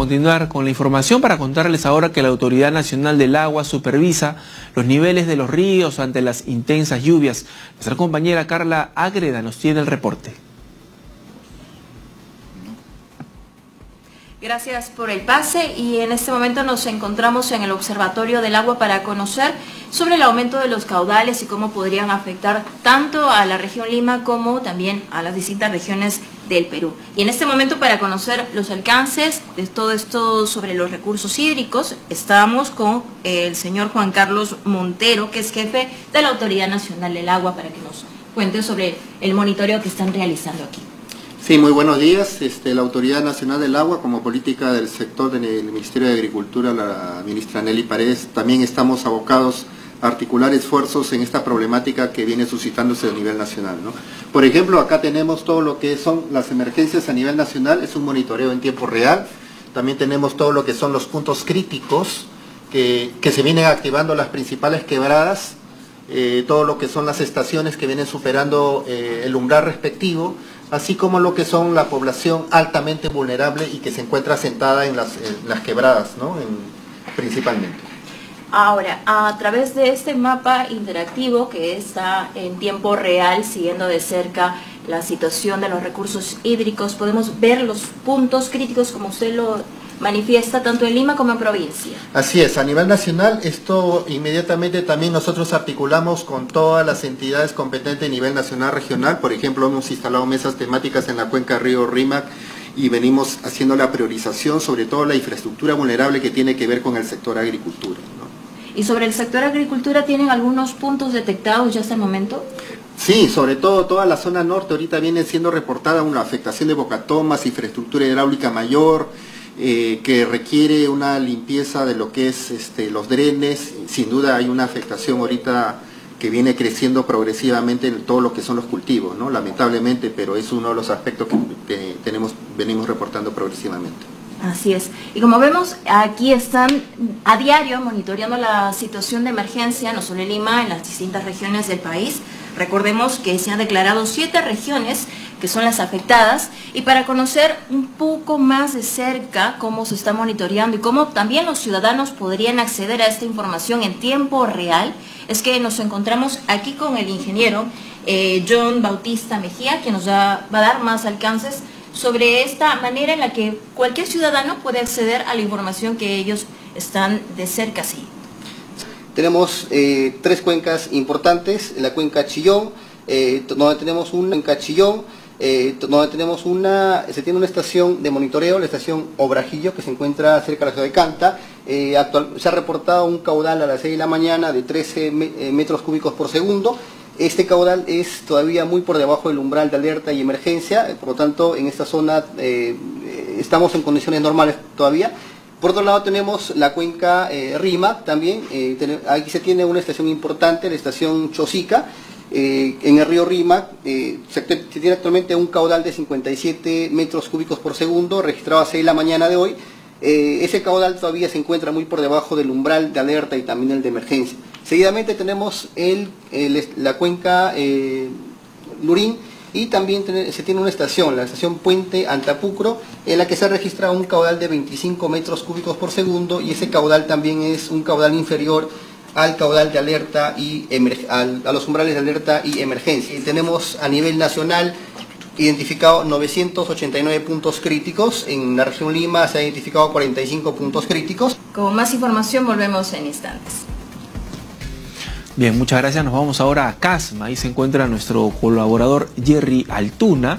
continuar con la información, para contarles ahora que la Autoridad Nacional del Agua supervisa los niveles de los ríos ante las intensas lluvias. Nuestra compañera Carla Ágreda nos tiene el reporte. Gracias por el pase y en este momento nos encontramos en el Observatorio del Agua para conocer sobre el aumento de los caudales y cómo podrían afectar tanto a la región Lima como también a las distintas regiones del Perú. Y en este momento para conocer los alcances de todo esto sobre los recursos hídricos, estamos con el señor Juan Carlos Montero, que es jefe de la Autoridad Nacional del Agua, para que nos cuente sobre el monitoreo que están realizando aquí. Sí, muy buenos días. Este, la Autoridad Nacional del Agua, como política del sector del Ministerio de Agricultura, la ministra Nelly Paredes, también estamos abocados a articular esfuerzos en esta problemática que viene suscitándose a nivel nacional. Por ejemplo, acá tenemos todo lo que son las emergencias a nivel nacional, es un monitoreo en tiempo real. También tenemos todo lo que son los puntos críticos, que, se vienen activando las principales quebradas, eh, todo lo que son las estaciones que vienen superando eh, el umbral respectivo, así como lo que son la población altamente vulnerable y que se encuentra sentada en las, quebradas, ¿no? principalmente. Ahora, a través de este mapa interactivo que está en tiempo real, siguiendo de cerca la situación de los recursos hídricos, podemos ver los puntos críticos como usted lo manifiesta tanto en Lima como en provincia. Así es, a nivel nacional esto inmediatamente también nosotros articulamos con todas las entidades competentes a nivel nacional regional, por ejemplo hemos instalado mesas temáticas en la cuenca Río Rímac y venimos haciendo la priorización sobre todo la infraestructura vulnerable que tiene que ver con el sector agricultura. ¿Y sobre el sector agricultura tienen algunos puntos detectados ya hasta el momento? Sí, sobre todo toda la zona norte ahorita viene siendo reportada una afectación de bocatomas, infraestructura hidráulica mayor, eh, que requiere una limpieza de lo que es este, los drenes. Sin duda hay una afectación ahorita que viene creciendo progresivamente en todo lo que son los cultivos, ¿no? lamentablemente, pero es uno de los aspectos que tenemos, venimos reportando progresivamente. Así es. Y como vemos, aquí están a diario monitoreando la situación de emergencia, no solo en Lima, en las distintas regiones del país. Recordemos que se han declarado siete regiones que son las afectadas y para conocer un poco más de cerca cómo se está monitoreando y cómo también los ciudadanos podrían acceder a esta información en tiempo real, es que nos encontramos aquí con el ingeniero eh, John Bautista Mejía, que nos va a dar más alcances sobre esta manera en la que cualquier ciudadano puede acceder a la información que ellos están de cerca sí. Tenemos eh, tres cuencas importantes, la cuenca Chillón, eh, donde tenemos una cuenca Chillón, eh, donde tenemos una, se tiene una estación de monitoreo, la estación Obrajillo, que se encuentra cerca de la ciudad de Canta. se ha reportado un caudal a las 6 de la mañana de 13 metros cúbicos por segundo este caudal es todavía muy por debajo del umbral de alerta y emergencia, por lo tanto en esta zona eh, estamos en condiciones normales todavía. Por otro lado tenemos la cuenca eh, Rima también, eh, aquí se tiene una estación importante, la estación Chosica, en el río Rima se, tiene actualmente un caudal de 57 metros cúbicos por segundo, registrado a 6 de la mañana de hoy. ese caudal todavía se encuentra muy por debajo del umbral de alerta y también el de emergencia. Seguidamente tenemos la cuenca eh, Lurín y también se tiene una estación, la estación Puente Antapucro, en la que se ha registrado un caudal de 25 metros cúbicos por segundo y ese caudal también es un caudal inferior al caudal de alerta y a los umbrales de alerta y emergencia. Y tenemos a nivel nacional identificado 989 puntos críticos, en la región Lima se han identificado 45 puntos críticos. Con más información volvemos en instantes. Bien, muchas gracias. Nos vamos ahora a Casma. Ahí se encuentra nuestro colaborador Jerry Altuna.